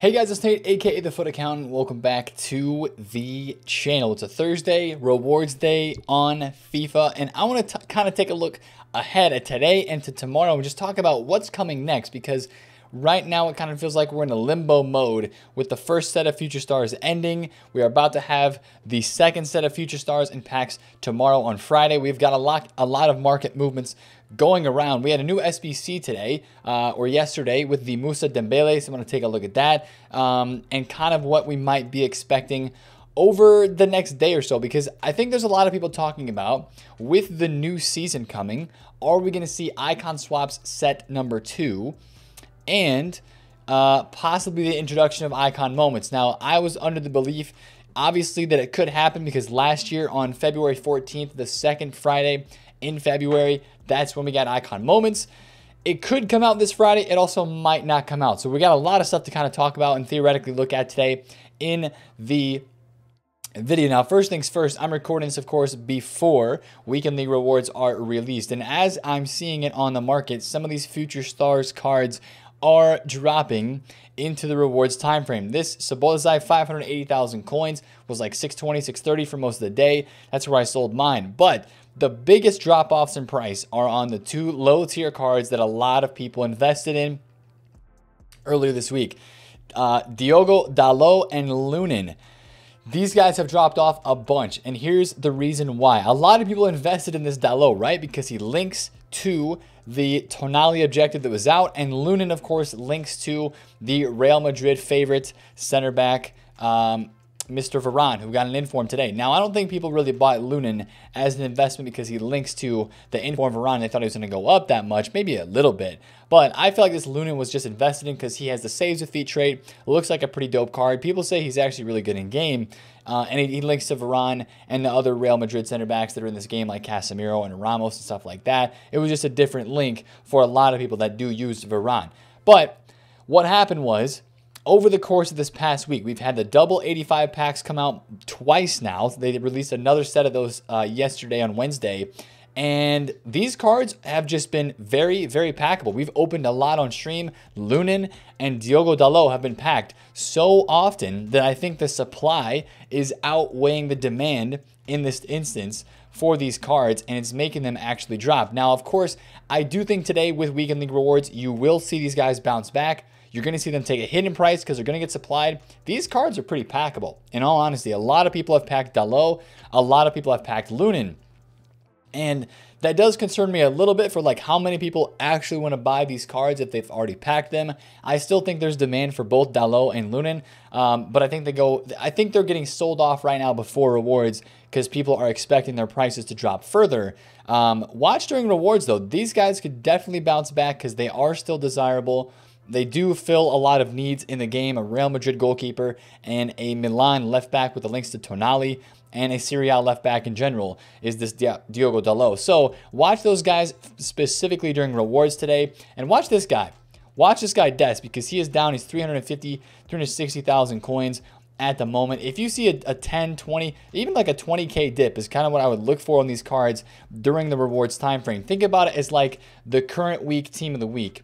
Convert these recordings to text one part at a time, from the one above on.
Hey guys, it's Nate, aka The FUT Accountant. Welcome back to the channel. It's a Thursday, rewards day on FIFA, and I want to kind of take a look ahead at today and to tomorrow and just talk about what's coming next because right now it kind of feels like we're in a limbo mode with the first set of future stars ending. We are about to have the second set of future stars in packs tomorrow on Friday. We've got a lot, a lot of market movements going around. We had a new SBC today uh, or yesterday with the Moussa Dembele. So I'm going to take a look at that um, and kind of what we might be expecting over the next day or so because I think there's a lot of people talking about with the new season coming, are we going to see icon swaps set number two and uh, possibly the introduction of icon moments? Now, I was under the belief obviously that it could happen because last year on February 14th, the second Friday in February, that's when we got icon moments. It could come out this Friday. It also might not come out. So we got a lot of stuff to kind of talk about and theoretically look at today in the video. Now, first things first, I'm recording this, of course, before Weekend League rewards are released. And as I'm seeing it on the market, some of these Future Stars cards are dropping into the rewards time frame. This Szoboszlai 580,000 coins was like 620, 630 for most of the day. That's where I sold mine. But the biggest drop offs in price are on the two low tier cards that a lot of people invested in earlier this week uh, Diogo Dalot and Lunin. These guys have dropped off a bunch, and here's the reason why. A lot of people invested in this Dalot, right? Because he links to the Tonali objective that was out, and Lunin, of course, links to the Real Madrid favorite center back um, Mr. Varane, who got an inform today. Now, I don't think people really bought Lunin as an investment because he links to the inform Varane. They thought he was going to go up that much, maybe a little bit. But I feel like this Lunin was just invested in because he has the saves with feet trait. Looks like a pretty dope card. People say he's actually really good in game. Uh, and he, he, links to Varane and the other Real Madrid center backs that are in this game, like Casemiro and Ramos and stuff like that. It was just a different link for a lot of people that do use Varane. But what happened was over the course of this past week, we've had the double 85 packs come out twice now. They released another set of those uh, yesterday on Wednesday. And these cards have just been very, very packable. We've opened a lot on stream. Lunin and Diogo Dalot have been packed so often that I think the supply is outweighing the demand in this instance for these cards and it's making them actually drop. Now, of course, I do think today with Weekend League rewards, you will see these guys bounce back. You're going to see them take a hidden price because they're going to get supplied. These cards are pretty packable. In all honesty, a lot of people have packed Dalot. A lot of people have packed Lunin. And that does concern me a little bit for like how many people actually want to buy these cards if they've already packed them. I still think there's demand for both Dalot and Lunin, um, but I think they go. I think they're getting sold off right now before rewards because people are expecting their prices to drop further. Um, watch during rewards though; these guys could definitely bounce back because they are still desirable. They do fill a lot of needs in the game a Real Madrid goalkeeper and a Milan left back with the links to Tonali and a Serie A left back in general is this Diogo Dalot. So watch those guys specifically during rewards today and watch this guy. Watch this guy Des because he is down. He's 350, 360,000 coins at the moment. If you see a, a 10, 20, even like a 20k dip is kind of what I would look for on these cards during the rewards time frame. Think about it as like the current week team of the week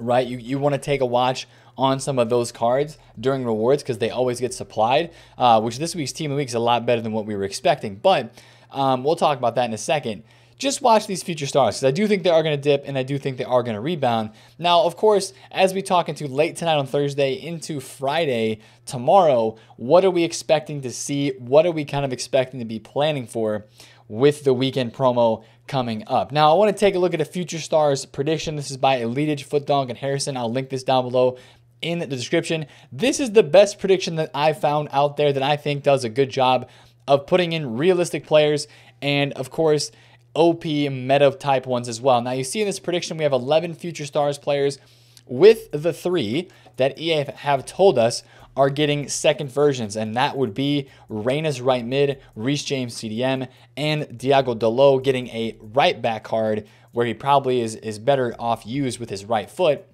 right? You, you want to take a watch on some of those cards during rewards because they always get supplied, uh, which this week's Team of the Week is a lot better than what we were expecting. But um, we'll talk about that in a second. Just watch these future stars because I do think they are going to dip and I do think they are going to rebound. Now, of course, as we talk into late tonight on Thursday into Friday tomorrow, what are we expecting to see? What are we kind of expecting to be planning for with the weekend promo coming up. Now, I want to take a look at a Future Stars prediction. This is by Elite Foot Dog and Harrison. I'll link this down below in the description. This is the best prediction that I found out there that I think does a good job of putting in realistic players and, of course, OP meta type ones as well. Now, you see in this prediction, we have 11 Future Stars players with the three that EA have told us are getting second versions, and that would be Reyna's right mid, Reece James CDM, and Diogo Dalot getting a right back card where he probably is, is better off used with his right foot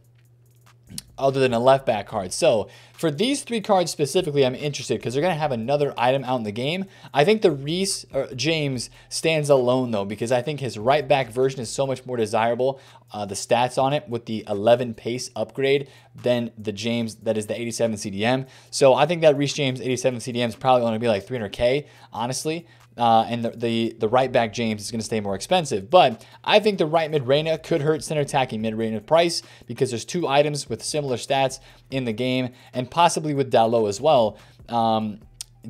other than a left back card. So for these three cards specifically, I'm interested because they're going to have another item out in the game. I think the Reece uh, James stands alone though because I think his right back version is so much more desirable. Uh, the stats on it with the 11 pace upgrade than the James that is the 87 CDM. So I think that Reece James 87 CDM is probably going to be like 300K, honestly. Uh, and the, the, the right back James is going to stay more expensive. But I think the right mid Reyna could hurt center attacking mid Reyna price because there's two items with similar stats in the game, and possibly with Dalot as well. Um,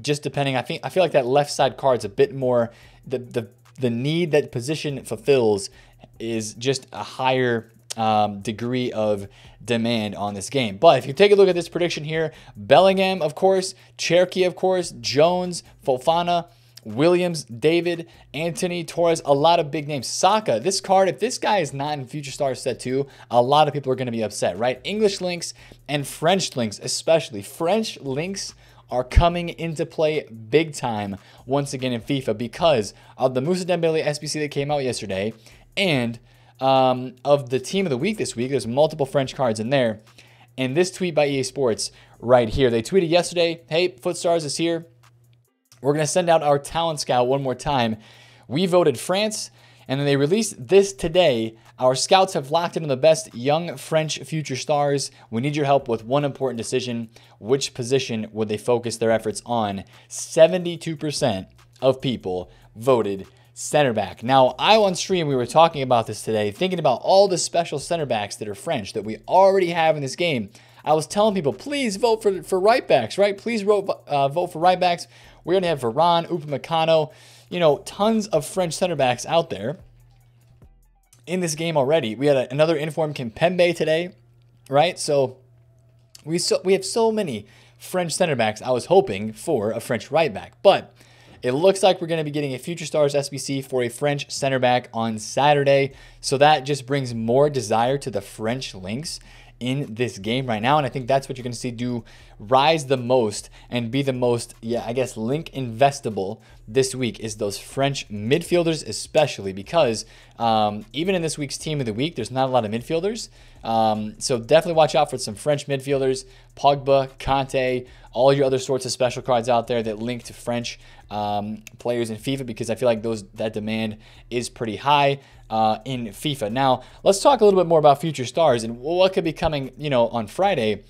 just depending, I think I feel like that left side card's a bit more the the the need that position fulfills is just a higher um, degree of demand on this game. But if you take a look at this prediction here, Bellingham, of course, Cherki, of course, Jones, Fofana, Williams, David, Antony, Torres, a lot of big names. Saka, this card, if this guy is not in Future Stars set 2, a lot of people are going to be upset, right? English links and French links, especially. French links are coming into play big time once again in FIFA because of the Moussa Dembele SBC that came out yesterday and um, of the team of the week this week. There's multiple French cards in there. And this tweet by EA Sports right here. They tweeted yesterday, hey, Footstars is here. We're going to send out our talent scout one more time. We voted France, and then they released this today. Our scouts have locked in the best young French future stars. We need your help with one important decision. Which position would they focus their efforts on? 72% of people voted center back. Now, I on stream, we were talking about this today, thinking about all the special center backs that are French that we already have in this game. I was telling people, please vote for, for right backs, right? Please vote, uh, vote for right backs. Going to have Varane, Upamecano, you know, tons of French center backs out there in this game already. We had a, another informed Kimpembe today, right? So we so, we have so many French center backs. I was hoping for a French right back, but it looks like we're going to be getting a Future Stars SBC for a French center back on Saturday. So that just brings more desire to the French links in this game right now. And I think that's what you're going to see do rise the most and be the most, yeah, I guess, link investable this week is those French midfielders, especially because um, even in this week's team of the week, there's not a lot of midfielders. Um, so definitely watch out for some French midfielders, Pogba, Kanté, all your other sorts of special cards out there that link to French um, players in FIFA because I feel like those that demand is pretty high uh, in FIFA. Now let's talk a little bit more about future stars and what could be coming, you know, on Friday.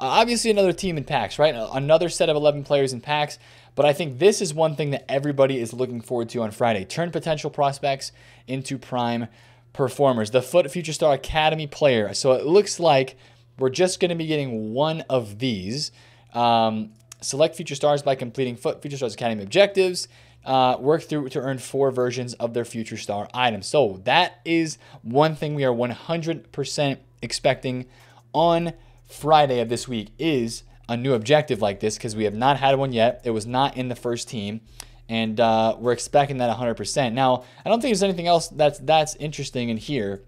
Uh, obviously, another team in packs, right? Another set of 11 players in packs. But I think this is one thing that everybody is looking forward to on Friday. Turn potential prospects into prime performers. The FUT Future Star Academy player. So it looks like we're just going to be getting one of these. Um, select future stars by completing Future Stars Academy objectives. Uh, work through to earn four versions of their future star items. So that is one thing we are 100% expecting on Friday of this week is a new objective like this because we have not had one yet. It was not in the first team, and uh, we're expecting that 100%. Now, I don't think there's anything else that's that's interesting in here.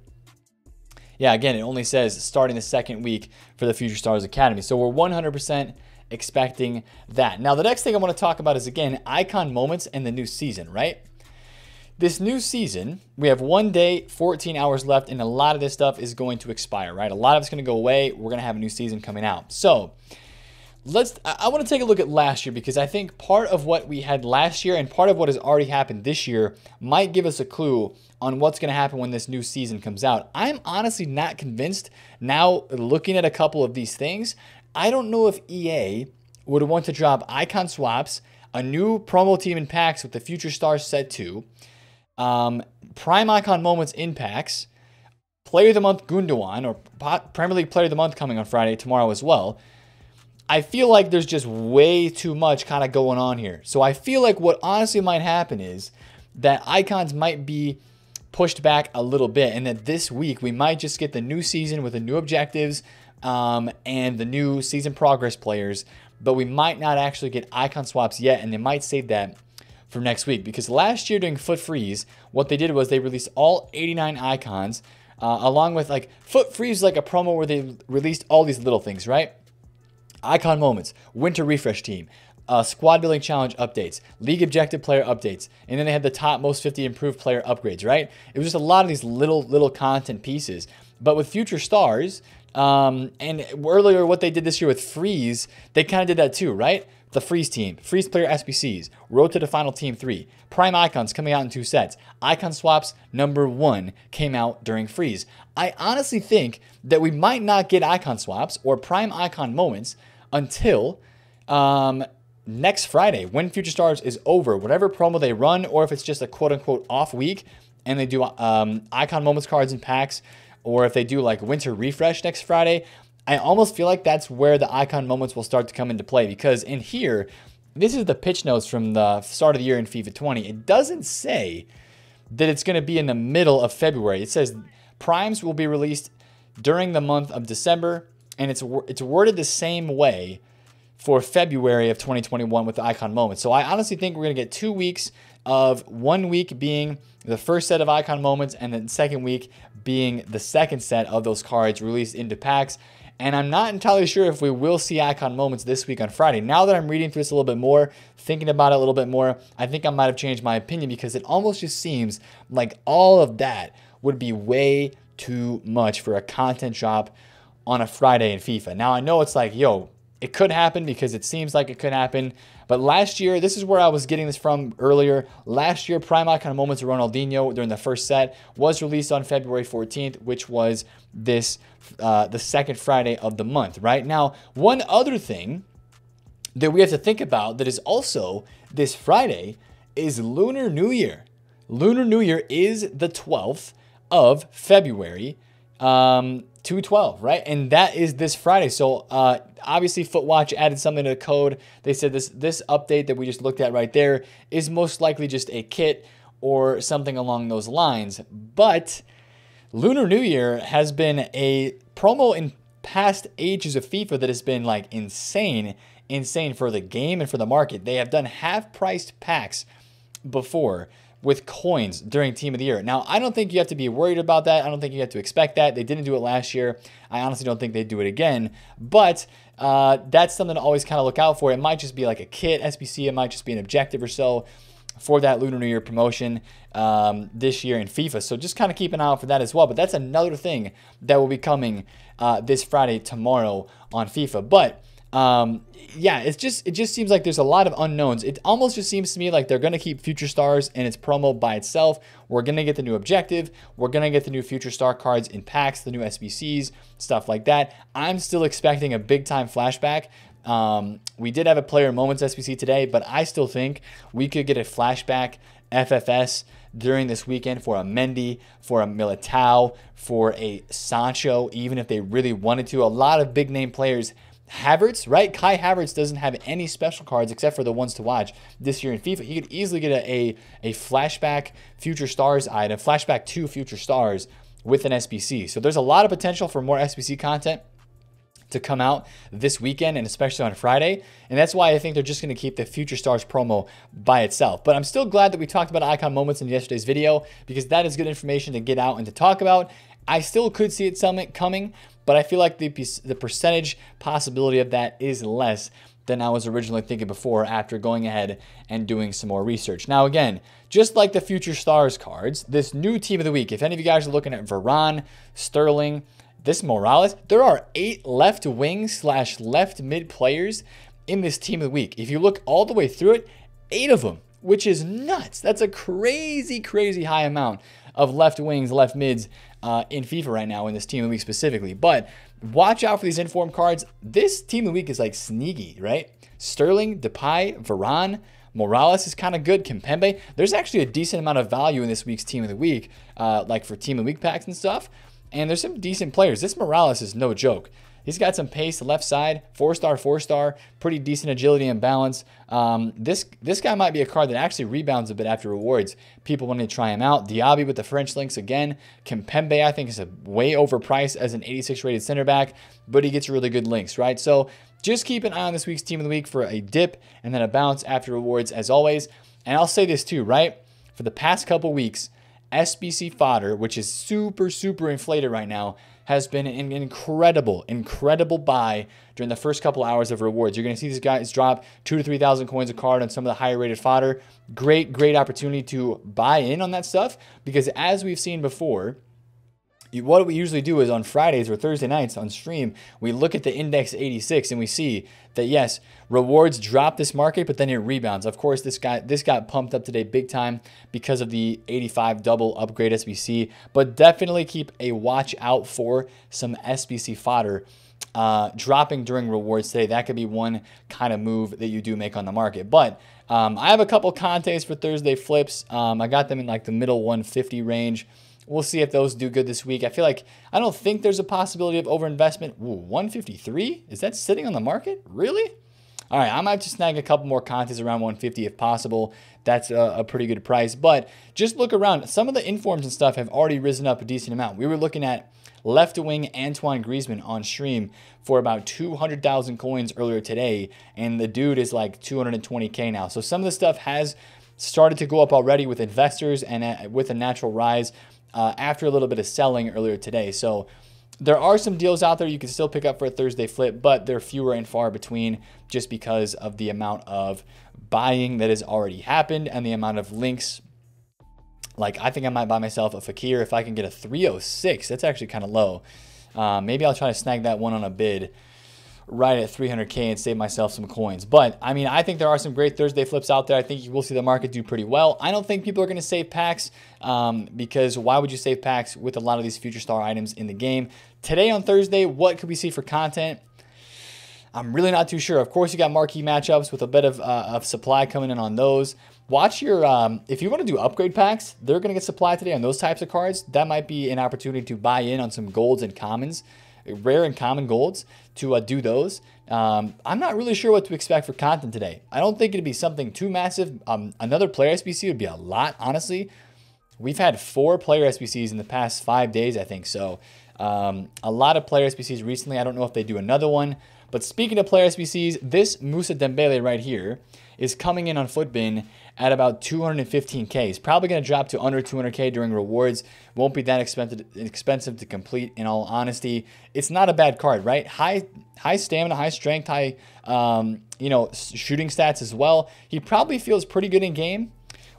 Yeah, again, it only says starting the second week for the Future Stars Academy. So we're 100% expecting that. Now, the next thing I want to talk about is again icon moments and the new season, right? This new season, we have one day, 14 hours left, and a lot of this stuff is going to expire, right? A lot of it's going to go away. We're going to have a new season coming out. So, let's I want to take a look at last year because I think part of what we had last year and part of what has already happened this year might give us a clue on what's going to happen when this new season comes out. I'm honestly not convinced now looking at a couple of these things. I don't know if EA would want to drop icon swaps, a new promo team in packs with the future stars set to, um, prime icon moments in packs, player of the month Gundogan or Premier League player of the month coming on Friday tomorrow as well I feel like there's just way too much kind of going on here. So I feel like what honestly might happen is that icons might be pushed back a little bit, and that this week we might just get the new season with the new objectives um, and the new season progress players, but we might not actually get icon swaps yet, and they might save that for next week because last year during FUT Freeze, what they did was they released all 89 icons. Uh, along with like FUT Freeze, like a promo where they released all these little things, right? Icon moments, winter refresh team, uh, squad building challenge updates, league objective player updates, and then they had the top most 50 improved player upgrades, right? It was just a lot of these little, little content pieces. But with future stars, Um, and earlier, what they did this year with Freeze, they kind of did that too, right? The Freeze team, Freeze player SBCs, road to the final team three. Prime Icons coming out in two sets. Icon Swaps number one came out during Freeze. I honestly think that we might not get Icon Swaps or Prime Icon moments until um, next Friday when Future Stars is over. Whatever promo they run, or if it's just a quote unquote off week and they do um, Icon Moments cards and packs or if they do like winter refresh next Friday, I almost feel like that's where the icon moments will start to come into play because in here, this is the pitch notes from the start of the year in FIFA 20. It doesn't say that it's going to be in the middle of February. It says primes will be released during the month of December, and it's it's worded the same way for February of 2021 with the icon moments. So I honestly think we're going to get two weeks of one week being the first set of icon moments and then second week being the second set of those cards released into packs. And I'm not entirely sure if we will see icon moments this week on Friday. Now that I'm reading through this a little bit more, thinking about it a little bit more, I think I might have changed my opinion because it almost just seems like all of that would be way too much for a content drop on a Friday in FIFA. Now I know it's like, yo, it could happen because it seems like it could happen. But last year, this is where I was getting this from earlier. Last year, Prime Icon Moments of Ronaldinho during the first set was released on February 14th, which was this uh, the second Friday of the month. Right now, one other thing that we have to think about that is also this Friday is Lunar New Year. Lunar New Year is the 12th of February. Um, 212, right? And that is this Friday. So uh, obviously FUTWatch added something to the code. They said this this update that we just looked at right there is most likely just a kit or something along those lines. But Lunar New Year has been a promo in past ages of FIFA that has been like insane, insane for the game and for the market. They have done half priced packs before with coins during Team of the Year. Now, I don't think you have to be worried about that. I don't think you have to expect that. They didn't do it last year. I honestly don't think they'd do it again. But uh, that's something to always kind of look out for. It might just be like a kit SBC. It might just be an objective or so for that Lunar New Year promotion um, this year in FIFA. So just kind of keep an eye out for that as well. But that's another thing that will be coming uh, this Friday, tomorrow on FIFA. But um, yeah, it's just it just seems like there's a lot of unknowns. It almost just seems to me like they're gonna keep Future Stars in its promo by itself. We're gonna get the new objective. We're gonna get the new Future Star cards in packs, the new SBCs, stuff like that. I'm still expecting a big time flashback. Um, we did have a player moments SBC today, but I still think we could get a flashback FFS during this weekend for a Mendy, for a Militao, for a Sancho, even if they really wanted to. A lot of big name players Havertz, right? Kai Havertz doesn't have any special cards except for the ones to watch this year in FIFA. He could easily get a, a, a flashback Future Stars item, flashback to Future Stars with an SBC. So there's a lot of potential for more SBC content to come out this weekend and especially on Friday. And that's why I think they're just going to keep the Future Stars promo by itself. But I'm still glad that we talked about icon moments in yesterday's video because that is good information to get out and to talk about. I still could see it summit coming, but I feel like the, the percentage possibility of that is less than I was originally thinking before after going ahead and doing some more research. Now, again, just like the Future Stars cards, this new team of the week, if any of you guys are looking at Varane, Sterling, this Morales, there are eight left wing slash left mid players in this team of the week. If you look all the way through it, eight of them, which is nuts. That's a crazy, crazy high amount of left wings, left mids uh, in FIFA right now in this team of the week specifically. But watch out for these informed cards. This team of the week is like sneaky, right? Sterling, Depay, Varane, Morales is kind of good. Kimpembe. There's actually a decent amount of value in this week's team of the week, uh, like for team of the week packs and stuff. And there's some decent players. This Morales is no joke. He's got some pace left side, four star, four star, pretty decent agility and balance. Um, this this guy might be a card that actually rebounds a bit after rewards. People want to try him out. Diaby with the French links again. Kimpembe, I think, is a way overpriced as an 86 rated center back, but he gets really good links, right? So just keep an eye on this week's team of the week for a dip and then a bounce after rewards as always. And I'll say this too, right? For the past couple weeks, SBC fodder, which is super, super inflated right now, has been an incredible, incredible buy during the first couple hours of rewards. You're going to see these guys drop two to 3,000 coins a card on some of the higher rated fodder. Great, great opportunity to buy in on that stuff because as we've seen before, what we usually do is on Fridays or Thursday nights on stream, we look at the index 86 and we see that yes, rewards drop this market, but then it rebounds. Of course, this guy this got pumped up today big time because of the 85 double upgrade SBC, but definitely keep a watch out for some SBC fodder. Uh, dropping during rewards today, that could be one kind of move that you do make on the market. But um, I have a couple contests for Thursday flips. Um, I got them in like the middle 150 range. We'll see if those do good this week. I feel like I don't think there's a possibility of overinvestment. Ooh, 153? Is that sitting on the market? Really? All right, I might just snag a couple more contests around 150 if possible. That's a, a, pretty good price. But just look around. Some of the informs and stuff have already risen up a decent amount. We were looking at left wing Antoine Griezmann on stream for about 200,000 coins earlier today, and the dude is like 220k now. So some of the stuff has started to go up already with investors and uh, with a natural rise uh, after a little bit of selling earlier today. So there are some deals out there you can still pick up for a Thursday flip, but they're fewer and far between just because of the amount of buying that has already happened and the amount of links. Like, I think I might buy myself a Fekir if I can get a 306. That's actually kind of low. Uh, maybe I'll try to snag that one on a bid right at 300K and save myself some coins. But I mean, I think there are some great Thursday flips out there. I think you will see the market do pretty well. I don't think people are going to save packs um, because why would you save packs with a lot of these future star items in the game? Today on Thursday, what could we see for content? I'm really not too sure. Of course, you got marquee matchups with a bit of, uh, of supply coming in on those. Watch your, um, if you want to do upgrade packs, they're going to get supply today on those types of cards. That might be an opportunity to buy in on some golds and commons rare and common golds to uh, do those. Um, I'm not really sure what to expect for content today. I don't think it'd be something too massive. Um, another player SBC would be a lot, honestly. We've had four player SBCs in the past five days, I think. So um, a lot of player SBCs recently. I don't know if they do another one. But speaking of player SBCs, this Moussa Dembele right here is coming in on Futbin at about 215K. He's probably going to drop to under 200K during rewards. Won't be that expensive, to complete, in all honesty. It's not a bad card, right? High high stamina, high strength, high um, you know shooting stats as well. He probably feels pretty good in game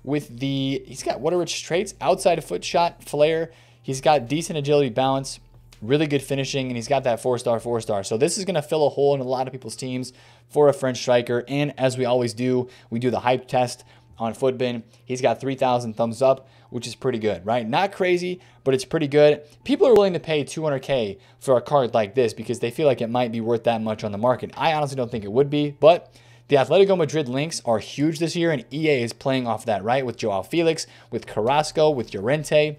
with the, he's got what are rich traits? Outside of foot shot, flair. He's got decent agility balance really good finishing, and he's got that four star, four star. So this is going to fill a hole in a lot of people's teams for a French striker. And as we always do, we do the hype test on Futbin. He's got 3,000 thumbs up, which is pretty good, right? Not crazy, but it's pretty good. People are willing to pay 200K for a card like this because they feel like it might be worth that much on the market. I honestly don't think it would be, but the Atletico Madrid links are huge this year, and EA is playing off that, right? With Joao Felix, with Carrasco, with Llorente.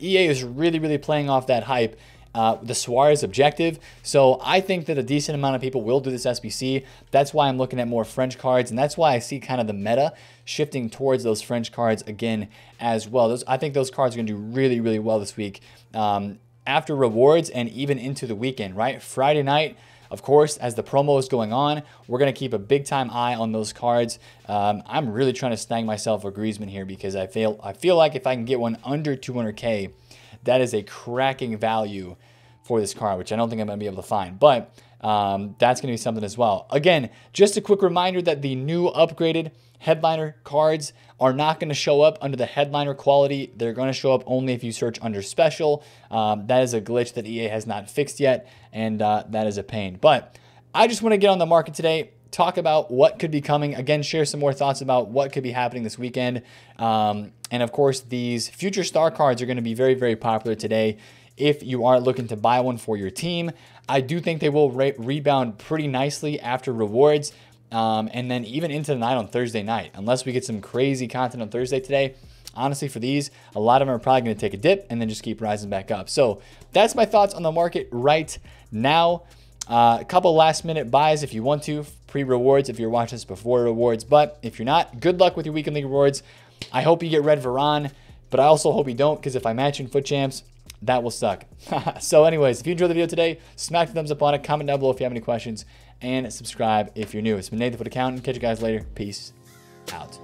EA is really, really playing off that hype uh, the Suarez objective. So I think that a decent amount of people will do this SBC. That's why I'm looking at more French cards, and that's why I see kind of the meta shifting towards those French cards again as well. Those I think those cards are going to do really, really well this week. Um, after rewards and even into the weekend, right? Friday night, of course, as the promo is going on, we're going to keep a big time eye on those cards. Um, I'm really trying to snag myself a Griezmann here because I feel I feel like if I can get one under 200k, that is a cracking value for this car, which I don't think I'm going to be able to find. But um, that's going to be something as well. Again, just a quick reminder that the new upgraded headliner cards are not going to show up under the headliner quality. They're going to show up only if you search under special. Um, that is a glitch that EA has not fixed yet, and uh, that is a pain. But I just want to get on the market today talk about what could be coming. Again, share some more thoughts about what could be happening this weekend. Um, and of course, these future star cards are going to be very, very popular today. If you are looking to buy one for your team, I do think they will re rebound pretty nicely after rewards. Um, and then even into the night on Thursday night, unless we get some crazy content on Thursday today. Honestly, for these, a lot of them are probably going to take a dip and then just keep rising back up. So that's my thoughts on the market right now. Uh, a couple last minute buys if you want to, pre rewards if you're watching this before rewards. But if you're not, good luck with your weekend league rewards. I hope you get Red Varane, but I also hope you don't because if I match in FUT Champs, that will suck. so, anyways, if you enjoyed the video today, smack the thumbs up on it, comment down below if you have any questions, and subscribe if you're new. It's been Nathan FUT Accountant. Catch you guys later. Peace out.